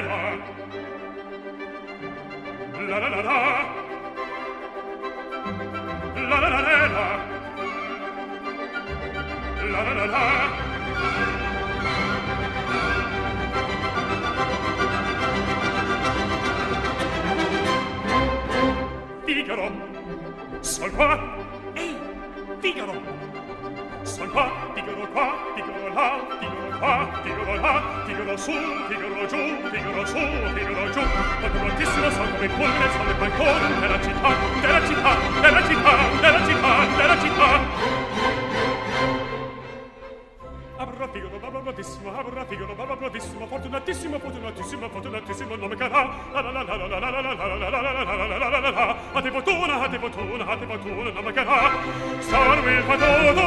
la la la la la. La la la la la. La la la la. Figaro! Son qua, Figaro qua, Figaro là, Figaro figaro su, figaro giù, figaro su, figaro giù. Quattro so come polvere sale balcone della città, della città, della città, della città, della città. Avrà figaro, barba bravissimo, avrà figaro, barba bravissimo, fortunatissimo, fortunatissimo, fortunatissimo, nome carà. La la la la la la la la la la la la la la la la la la te fortuna, ate fortuna, ate fortuna, nome carà. Sarmi il patone,